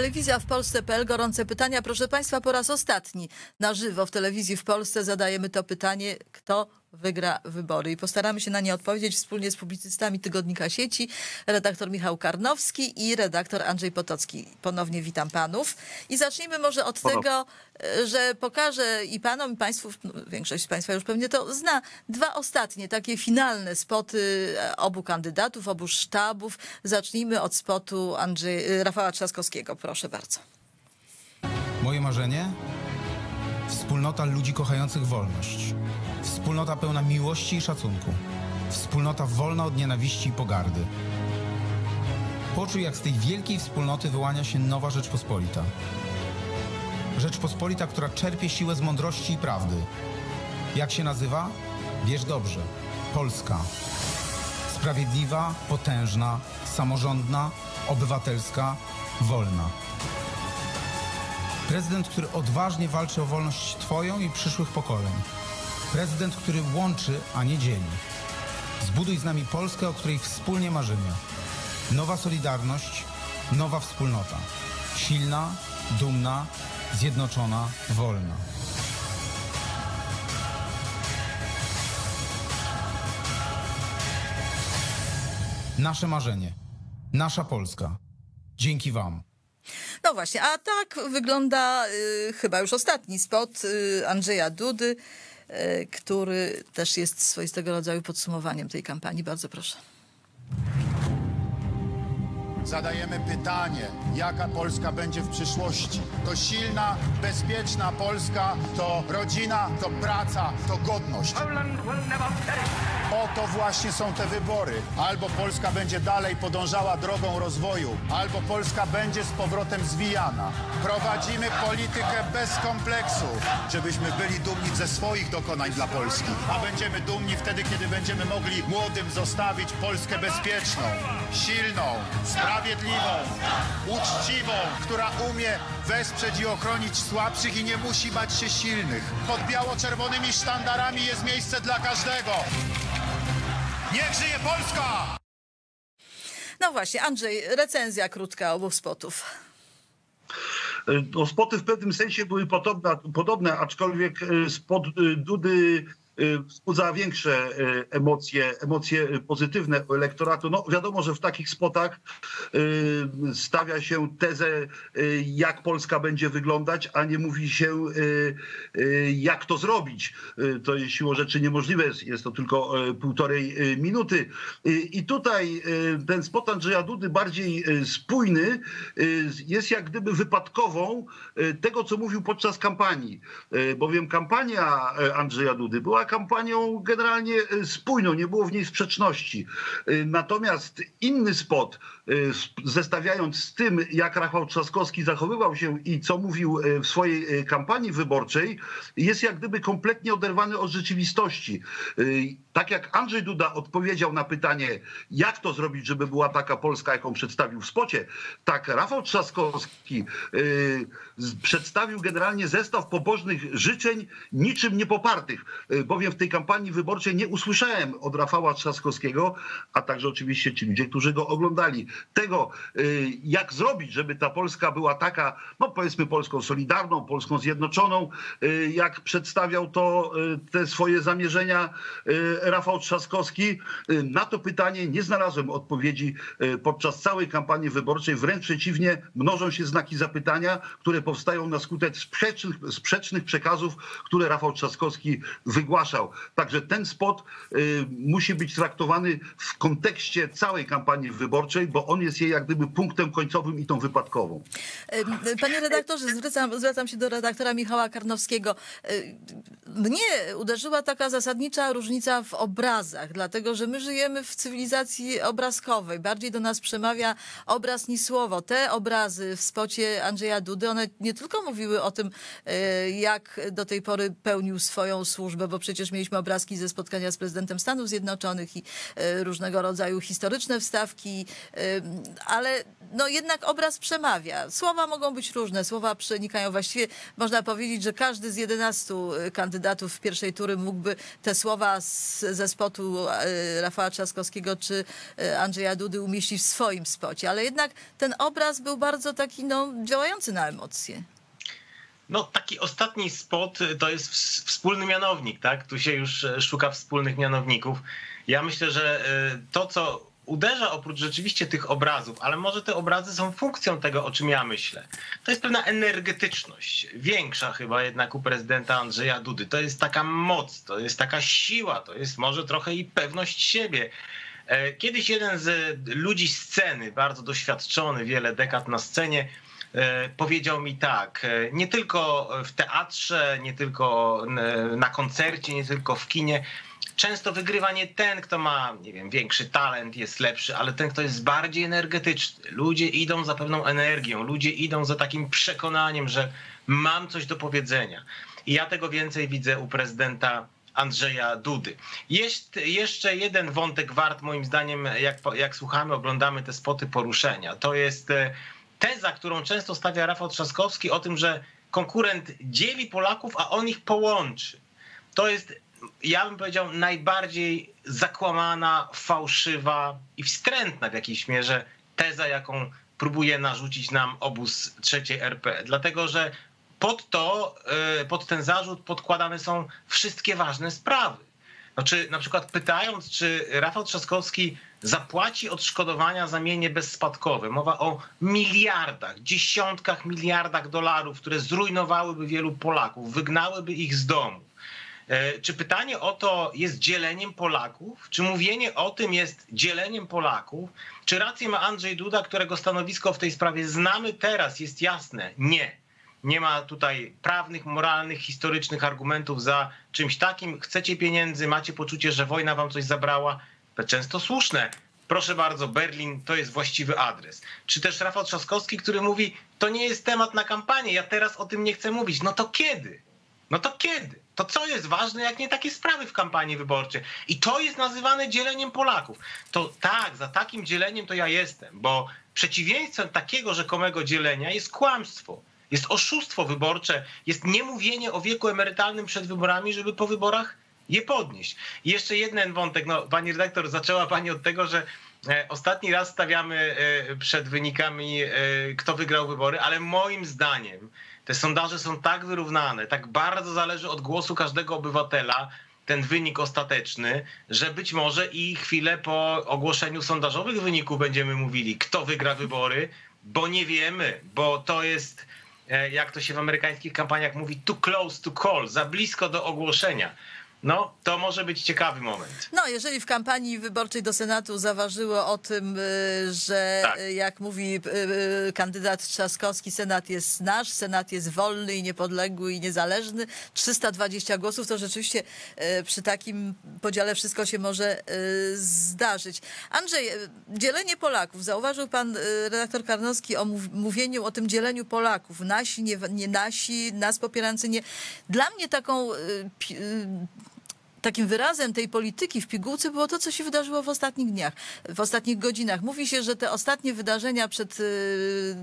Telewizja w Polsce.pl, gorące pytania. Proszę Państwa, po raz ostatni na żywo w telewizji w Polsce zadajemy to pytanie, kto wygra wybory. I postaramy się na nie odpowiedzieć wspólnie z publicystami Tygodnika Sieci, redaktor Michał Karnowski i redaktor Andrzej Potocki. Ponownie witam panów. I zacznijmy może od tego, e, że pokażę i panom, i państwu, no, większość z państwa już pewnie to zna, dwa ostatnie takie finalne spoty e, obu kandydatów, obu sztabów. Zacznijmy od spotu Andrzej, e, Rafała Trzaskowskiego. Proszę bardzo. Moje marzenie? Wspólnota ludzi kochających wolność. Wspólnota pełna miłości i szacunku. Wspólnota wolna od nienawiści i pogardy. Poczuj, jak z tej wielkiej wspólnoty wyłania się nowa Rzeczpospolita. Rzeczpospolita, która czerpie siłę z mądrości i prawdy. Jak się nazywa? Wiesz dobrze. Polska. Sprawiedliwa, potężna, samorządna, obywatelska, wolna. Prezydent, który odważnie walczy o wolność Twoją i przyszłych pokoleń. Prezydent, który łączy, a nie dzieli. Zbuduj z nami Polskę, o której wspólnie marzymy. Nowa Solidarność, nowa wspólnota. Silna, dumna, zjednoczona, wolna. Nasze marzenie. Nasza Polska. Dzięki Wam. No właśnie, a tak wygląda y, chyba już ostatni spot y, Andrzeja Dudy, który też jest swoistego rodzaju podsumowaniem tej kampanii. Bardzo proszę. Zadajemy pytanie, jaka Polska będzie w przyszłości. To silna, bezpieczna Polska, to rodzina, to praca, to godność. Perish. Oto właśnie są te wybory. Albo Polska będzie dalej podążała drogą rozwoju, albo Polska będzie z powrotem zwijana. Prowadzimy politykę bez kompleksów, żebyśmy byli dumni ze swoich dokonań dla Polski. A będziemy dumni wtedy, kiedy będziemy mogli młodym zostawić Polskę bezpieczną, silną, sprawiedliwą, uczciwą, która umie wesprzeć i ochronić słabszych i nie musi bać się silnych. Pod biało-czerwonymi sztandarami jest miejsce dla każdego. Niech żyje Polska! No właśnie, Andrzej, recenzja krótka obu spotów. No, spoty w pewnym sensie były podobne, podobne aczkolwiek e, spot e, Dudy wzbudza większe emocje, emocje pozytywne u elektoratu. No wiadomo, że w takich spotach stawia się tezę, jak Polska będzie wyglądać, a nie mówi się, jak to zrobić. To jest siłą rzeczy niemożliwe, jest to tylko półtorej minuty. I tutaj ten spot Andrzeja Dudy bardziej spójny jest jak gdyby wypadkową tego, co mówił podczas kampanii. Bowiem kampania Andrzeja Dudy była kampanią generalnie spójną, nie było w niej sprzeczności. Natomiast inny spot, zestawiając z tym, jak Rafał Trzaskowski zachowywał się i co mówił w swojej kampanii wyborczej, jest jak gdyby kompletnie oderwany od rzeczywistości. Tak jak Andrzej Duda odpowiedział na pytanie, jak to zrobić, żeby była taka Polska, jaką przedstawił w spocie, tak Rafał Trzaskowski przedstawił generalnie zestaw pobożnych życzeń, niczym niepopartych, bowiem w tej kampanii wyborczej nie usłyszałem od Rafała Trzaskowskiego, a także oczywiście ci ludzie, którzy go oglądali, tego, jak zrobić, żeby ta Polska była taka, no powiedzmy Polską solidarną, Polską zjednoczoną, jak przedstawiał to te swoje zamierzenia Rafał Trzaskowski. Na to pytanie nie znalazłem odpowiedzi podczas całej kampanii wyborczej, wręcz przeciwnie, mnożą się znaki zapytania, które powstają na skutek sprzecznych, sprzecznych przekazów, które Rafał Trzaskowski Także ten spot musi być traktowany w kontekście całej kampanii wyborczej, bo on jest jej jak gdyby punktem końcowym i tą wypadkową. Panie redaktorze, zwracam, zwracam się do redaktora Michała Karnowskiego. Mnie uderzyła taka zasadnicza różnica w obrazach, dlatego że my żyjemy w cywilizacji obrazkowej. Bardziej do nas przemawia obraz niż słowo. Te obrazy w spocie Andrzeja Dudy, one nie tylko mówiły o tym, jak do tej pory pełnił swoją służbę, bo przecież przecież mieliśmy obrazki ze spotkania z prezydentem Stanów Zjednoczonych i e, różnego rodzaju historyczne wstawki, e, ale no jednak obraz przemawia. Słowa mogą być różne, słowa przenikają. Właściwie można powiedzieć, że każdy z 11 kandydatów w pierwszej tury mógłby te słowa ze spotu e, Rafała Trzaskowskiego czy e, Andrzeja Dudy umieścić w swoim spocie, ale jednak ten obraz był bardzo taki no, działający na emocje. No, taki ostatni spot y, to jest ws- wspólny mianownik, tak? Tu się już e, szuka wspólnych mianowników. Ja myślę, że e, to, co uderza oprócz rzeczywiście tych obrazów, ale może te obrazy są funkcją tego, o czym ja myślę. To jest pewna energetyczność, większa chyba jednak u prezydenta Andrzeja Dudy. To jest taka moc, to jest taka siła, to jest może trochę i pewność siebie. E, Kiedyś jeden z ludzi sceny, bardzo doświadczony, wiele dekad na scenie, powiedział mi tak, e, nie tylko w teatrze, nie tylko na koncercie, nie tylko w kinie, często wygrywa nie ten, kto ma, nie wiem, większy talent, jest lepszy, ale ten, kto jest bardziej energetyczny. Ludzie idą za pewną energią, ludzie idą za takim przekonaniem, że mam coś do powiedzenia. I ja tego więcej widzę u prezydenta Andrzeja Dudy. Jest jeszcze jeden wątek wart, moim zdaniem, jak, jak słuchamy, oglądamy te spoty poruszenia. To jest e, teza, którą często stawia Rafał Trzaskowski o tym, że konkurent dzieli Polaków, a on ich połączy. To jest, ja bym powiedział, najbardziej zakłamana, fałszywa i wstrętna w jakiejś mierze teza, jaką próbuje narzucić nam obóz trzeciej RP. Dlatego, że pod to, e, pod ten zarzut podkładane są wszystkie ważne sprawy. Znaczy, na przykład pytając, czy Rafał Trzaskowski zapłaci odszkodowania za mienie bezspadkowe. Mowa o miliardach, dziesiątkach miliardach dolarów, które zrujnowałyby wielu Polaków, wygnałyby ich z domu. E, Czy pytanie o to jest dzieleniem Polaków? Czy mówienie o tym jest dzieleniem Polaków? Czy rację ma Andrzej Duda, którego stanowisko w tej sprawie znamy teraz, jest jasne? Nie. Nie ma tutaj prawnych, moralnych, historycznych argumentów za czymś takim. Chcecie pieniędzy, macie poczucie, że wojna wam coś zabrała. To często słuszne. Proszę bardzo, Berlin to jest właściwy adres. Czy też Rafał Trzaskowski, który mówi, to nie jest temat na kampanię, ja teraz o tym nie chcę mówić. No to kiedy? No to kiedy? To co jest ważne, jak nie takie sprawy w kampanii wyborczej? I to jest nazywane dzieleniem Polaków. To tak, za takim dzieleniem to ja jestem, bo przeciwieństwem takiego rzekomego dzielenia jest kłamstwo. Jest oszustwo wyborcze, jest niemówienie o wieku emerytalnym przed wyborami, żeby po wyborach je podnieść. I jeszcze jeden wątek. No, pani redaktor, zaczęła pani od tego, że e, ostatni raz stawiamy e, przed wynikami, e, kto wygrał wybory, ale moim zdaniem te sondaże są tak wyrównane, tak bardzo zależy od głosu każdego obywatela ten wynik ostateczny, że być może i chwilę po ogłoszeniu sondażowych wyników będziemy mówili, kto wygra wybory, bo nie wiemy, bo to jest, jak to się w amerykańskich kampaniach mówi, too close to call, za blisko do ogłoszenia. No, to może być ciekawy moment. No, jeżeli w kampanii wyborczej do Senatu zaważyło o tym, y, że Tak. y, jak mówi y, kandydat Trzaskowski, Senat jest nasz, Senat jest wolny i niepodległy i niezależny, 320 głosów, to rzeczywiście przy takim podziale wszystko się może zdarzyć. Andrzej, dzielenie Polaków. Zauważył pan redaktor Karnowski o mów- mówieniu o tym dzieleniu Polaków. Nasi, nie, nie nasi, nas popierający nie. Dla mnie taką takim wyrazem tej polityki w pigułce było to, co się wydarzyło w ostatnich dniach, w ostatnich godzinach. Mówi się, że te ostatnie wydarzenia przed y,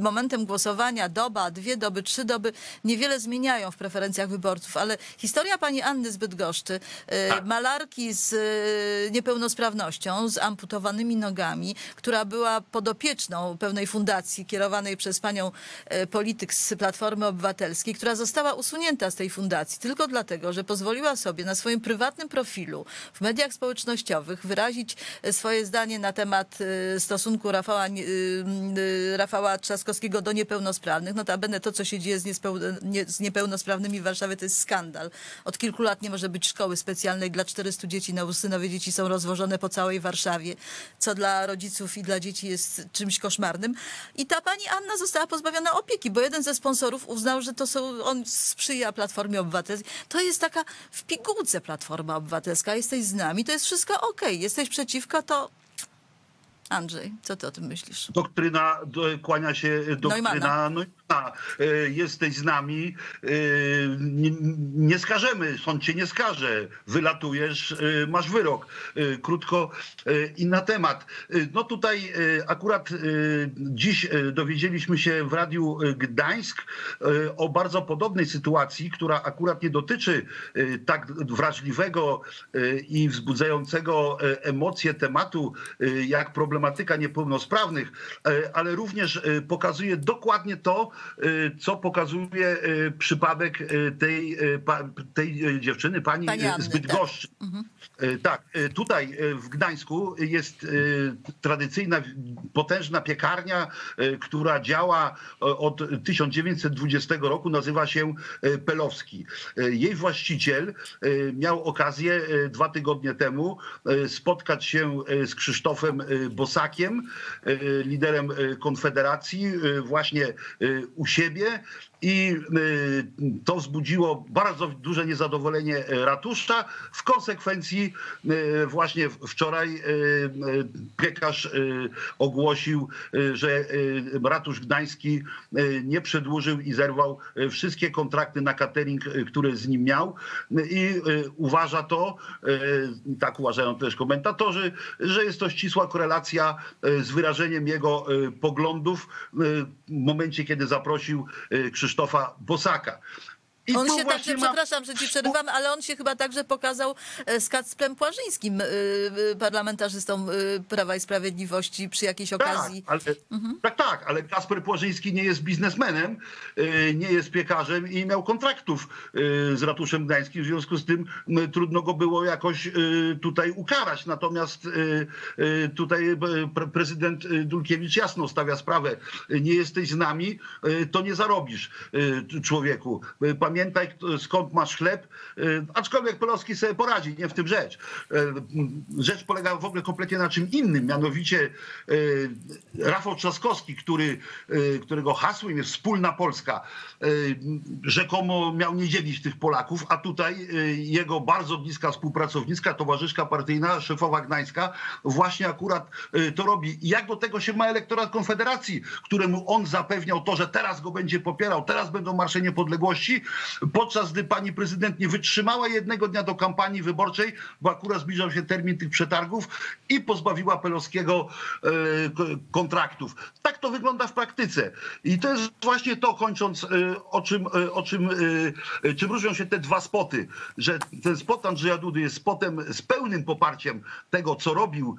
momentem głosowania, doba, dwie doby, trzy doby, niewiele zmieniają w preferencjach wyborców, ale historia pani Anny z Bydgoszczy, y, Tak. malarki z y, niepełnosprawnością, z amputowanymi nogami, która była podopieczną pewnej fundacji kierowanej przez panią polityk z Platformy Obywatelskiej, która została usunięta z tej fundacji tylko dlatego, że pozwoliła sobie na swoim prywatnym profilu w mediach społecznościowych wyrazić e, swoje zdanie na temat e, stosunku Rafała, y, Rafała Trzaskowskiego do niepełnosprawnych. Notabene to, co się dzieje z, niespeł- nie, z niepełnosprawnymi w Warszawie, to jest skandal. Od kilku lat nie może być szkoły specjalnej dla 400 dzieci. Nausynowie dzieci są rozwożone po całej Warszawie, co dla rodziców i dla dzieci jest czymś koszmarnym. I ta pani Anna została pozbawiona opieki, bo jeden ze sponsorów uznał, że to są, on sprzyja Platformie Obywatelskiej. To jest taka w pigułce Platforma Obywatelska. Jesteś z nami, to jest wszystko okej. Jesteś przeciwko, to Andrzej, co ty o tym myślisz? Doktryna, do, kłania się doktryna Neumana. Neumana. E, Jesteś z nami, e, nie, nie skażemy, sąd cię nie skaże, wylatujesz, e, masz wyrok. Krótko i na temat. No tutaj akurat dziś dowiedzieliśmy się w Radiu Gdańsk o bardzo podobnej sytuacji, która akurat nie dotyczy tak wrażliwego i wzbudzającego emocje tematu jak problematyka niepełnosprawnych, e, ale również e, pokazuje dokładnie to, e, co pokazuje przypadek tej, tej dziewczyny, pani, Pani Anny, z Bydgoszczy. E, Tak, tutaj w Gdańsku jest tradycyjna, potężna piekarnia, która działa od 1920 roku, nazywa się Pelowski. Jej właściciel miał okazję dwa tygodnie temu spotkać się z Krzysztofem e, Bosakiem, e, liderem e, Konfederacji, e, właśnie u siebie i y, to wzbudziło bardzo duże niezadowolenie e, ratusza. W konsekwencji y, właśnie wczoraj y, y, piekarz y, ogłosił, y, że y, ratusz gdański y, nie przedłużył i zerwał y, wszystkie kontrakty na catering, y, które z nim miał i y, uważa to, y, tak uważają też komentatorzy, że jest to ścisła korelacja y, z wyrażeniem jego y, poglądów y, w momencie, kiedy zaprosił y, Krzysztofa Bosaka. I On się także, ma- przepraszam, że ci przerywam, ale on się chyba także pokazał e, z Kacprem Płażyńskim, y, y, parlamentarzystą Prawa i Sprawiedliwości przy jakiejś okazji. Tak, ale, tak, tak, ale Kasper Płażyński nie jest biznesmenem, nie jest piekarzem i miał kontraktów z ratuszem gdańskim, w związku z tym trudno go było jakoś tutaj ukarać. Natomiast tutaj pre- prezydent Dulkiewicz jasno stawia sprawę. Nie jesteś z nami, to nie zarobisz człowieku. Y, Pamiętaj skąd masz chleb, y, aczkolwiek Pelowski sobie poradzi, nie w tym rzecz. Y, Rzecz polega w ogóle kompletnie na czym innym, mianowicie y, Rafał Trzaskowski, który, którego hasłem jest wspólna Polska, rzekomo miał nie dzielić tych Polaków, a tutaj jego bardzo bliska współpracownicka, towarzyszka partyjna, szefowa Gdańska, właśnie akurat to robi. Jak do tego się ma elektorat Konfederacji, któremu on zapewniał to, że teraz go będzie popierał, teraz będą marsze niepodległości, podczas gdy pani prezydent nie wytrzymała jednego dnia do kampanii wyborczej, bo akurat zbliżał się termin tych przetargów i pozbawiła Pelowskiego e, kontraktów. Tak to wygląda w praktyce. I to jest właśnie to, kończąc, e, o czym, e, o czym, czym różnią się te dwa spoty, że ten spot Andrzeja Dudy jest spotem z pełnym poparciem tego, co robił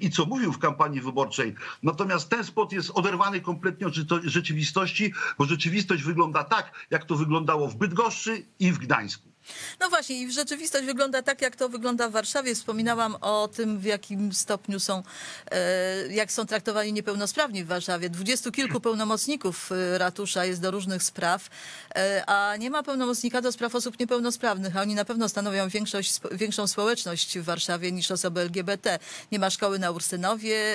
i co mówił w kampanii wyborczej. Natomiast ten spot jest oderwany kompletnie od rzeczywistości, bo rzeczywistość wygląda tak, jak to wyglądało w Bydgoszczy i w Gdańsku. No właśnie, i rzeczywistość wygląda tak, jak to wygląda w Warszawie. Wspominałam o tym, w jakim stopniu są, e, jak są traktowani niepełnosprawni w Warszawie. Dwudziestu kilku pełnomocników e, ratusza jest do różnych spraw, e, a nie ma pełnomocnika do spraw osób niepełnosprawnych, a oni na pewno stanowią większość, większą społeczność w Warszawie niż osoby LGBT. Nie ma szkoły na Ursynowie,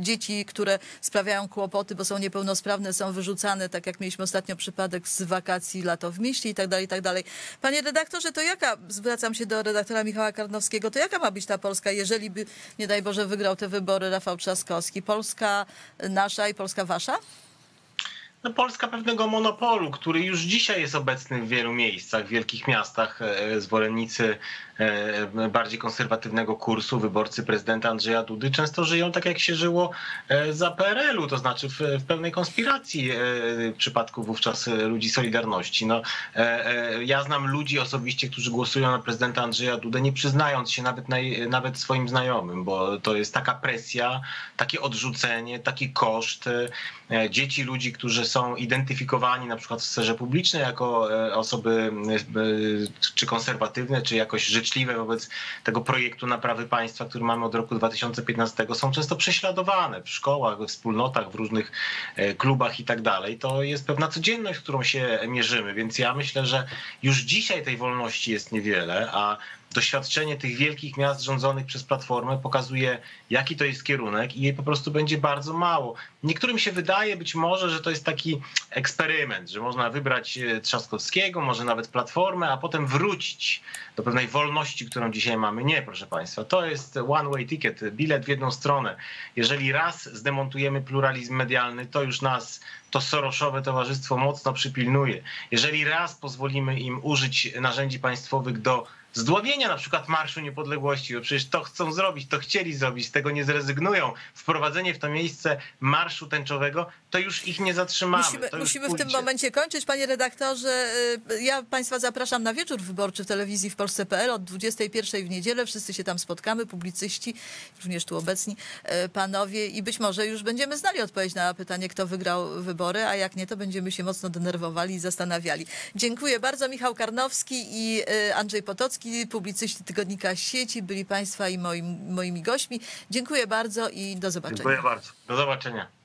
dzieci, które sprawiają kłopoty, bo są niepełnosprawne, są wyrzucane, tak jak mieliśmy ostatnio przypadek z wakacji lato w mieście i tak dalej, i tak dalej. Panie redaktorze, to jaka, zwracam się do redaktora Michała Karnowskiego, to jaka ma być ta Polska, jeżeli by, nie daj Boże, wygrał te wybory Rafał Trzaskowski? Polska nasza i Polska wasza? No, Polska pewnego monopolu, który już dzisiaj jest obecny w wielu miejscach, w wielkich miastach. E, Zwolennicy e, bardziej konserwatywnego kursu, wyborcy prezydenta Andrzeja Dudy często żyją tak, jak się żyło e, za PRL-u, to znaczy w, w pełnej konspiracji e, w przypadku wówczas e, ludzi Solidarności. No, e, e, ja znam ludzi osobiście, którzy głosują na prezydenta Andrzeja Dudę, nie przyznając się nawet, nawet swoim znajomym, bo to jest taka presja, takie odrzucenie, taki koszt. E, Dzieci ludzi, którzy są identyfikowani na przykład w sferze publicznej jako e, osoby e, czy konserwatywne, czy jakoś życzliwe wobec tego projektu naprawy państwa, który mamy od roku 2015, są często prześladowane w szkołach, we wspólnotach, w różnych e, klubach i tak dalej. To jest pewna codzienność, którą się mierzymy, więc ja myślę, że już dzisiaj tej wolności jest niewiele, a doświadczenie tych wielkich miast rządzonych przez Platformę pokazuje, jaki to jest kierunek i jej po prostu będzie bardzo mało. Niektórym się wydaje być może, że to jest taki eksperyment, że można wybrać e, Trzaskowskiego, może nawet Platformę, a potem wrócić do pewnej wolności, którą dzisiaj mamy. Nie, proszę Państwa, to jest one-way ticket, bilet w jedną stronę. Jeżeli raz zdemontujemy pluralizm medialny, to już nas to soroszowe towarzystwo mocno przypilnuje. Jeżeli raz pozwolimy im użyć narzędzi państwowych do zdławienia na przykład Marszu Niepodległości, bo przecież to chcą zrobić, to chcieli zrobić, z tego nie zrezygnują. Wprowadzenie w to miejsce Marszu Tęczowego, to już ich nie zatrzymamy. Musimy, musimy w tym momencie kończyć. Panie redaktorze, y, ja Państwa zapraszam na wieczór wyborczy w telewizji w Polsce.pl od 21 w niedzielę. Wszyscy się tam spotkamy, publicyści, również tu obecni y, panowie i być może już będziemy znali odpowiedź na pytanie, kto wygrał wybory, a jak nie, to będziemy się mocno denerwowali i zastanawiali. Dziękuję bardzo. Michał Karnowski i y, Andrzej Potocki, publicyści Tygodnika Sieci, byli Państwa i moim, moimi gośćmi. Dziękuję bardzo i do zobaczenia. Dziękuję bardzo. Do zobaczenia.